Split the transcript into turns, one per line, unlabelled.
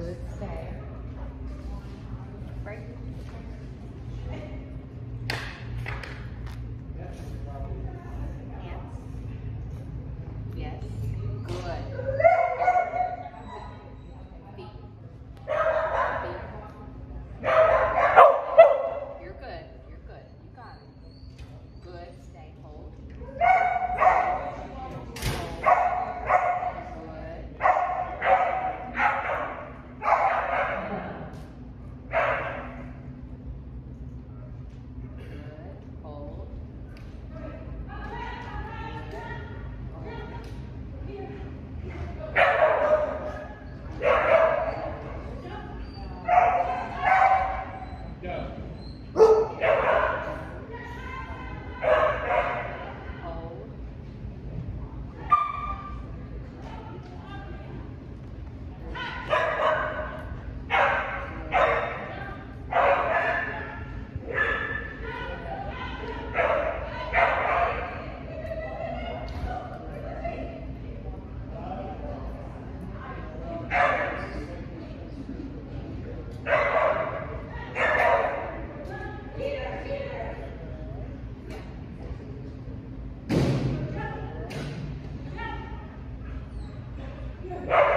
good stay. Yeah.